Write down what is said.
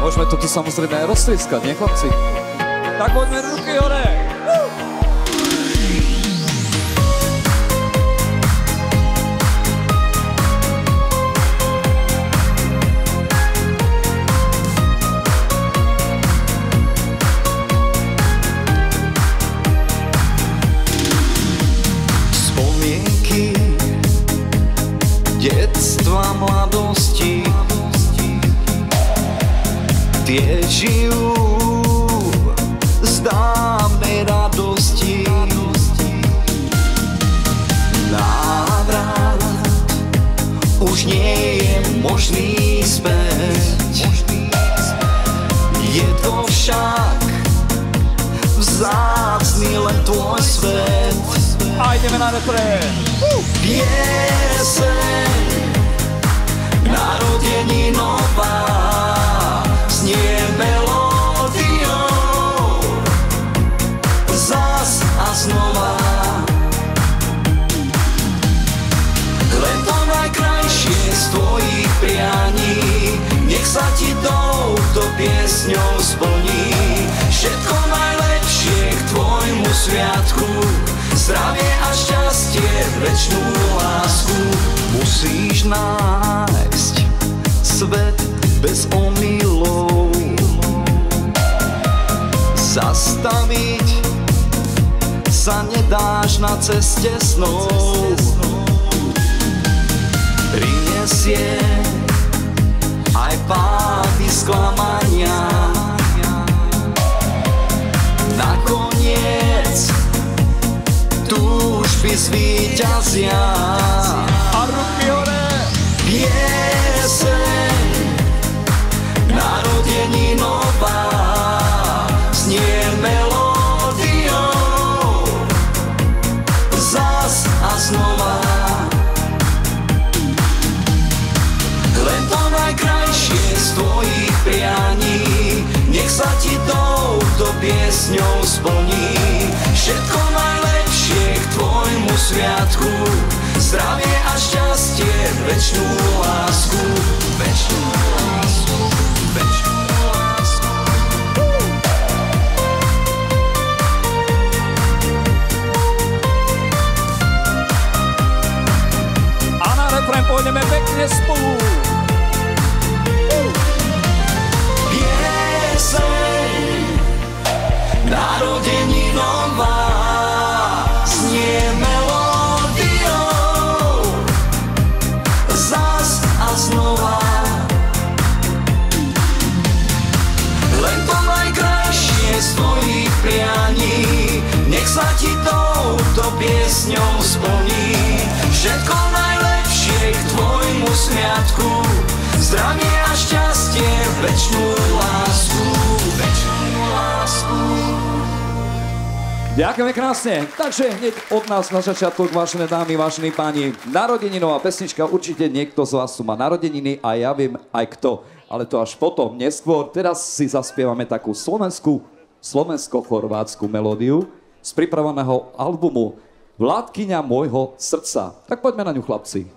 môžeme toto samozrejme aj roztrieskať, nie chlapci? Tak poďme ruky hore! Žijú z dávnej radosti. Návrat už nie je možný späť. Je to však vzácný len tvoj svet. A ideme na refrén! Pieseň piesňou splní všetko najlepšie k tvojmu sviatku. Zdravie a šťastie, večnú lásku. Musíš nájsť svet bez omylov. Zastaviť sa nedáš na ceste snov zvíťazia A ruky hore! Pieseň narodení nová znie melódiou zas a znova len to najkrajšie z tvojich prianí nech sa ti touto piesňou splní všetko najlepšie k tvojmu sviatku zdravie a šťastie, večnú lásku večnú lásku večnú A na refrén pôjdeme pekne spolu! Sa ti touto piesňou splní všetko najlepšie k tvojmu sviatku zdravie a šťastie, večnú lásku večnú lásku Ďakujeme krásne. Takže hneď od nás na začiatok, vážené dámy, vážení páni, narodeninová pesnička. Určite niekto z vás tu má narodeniny a ja viem aj kto. Ale to až potom, neskôr. Teraz si zaspievame takú slovenskú, slovensko-chorvátsku melódiu z pripraveného albumu Vládkyňa môjho srdca. Tak poďme na ňu, chlapci.